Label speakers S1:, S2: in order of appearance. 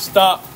S1: Stop.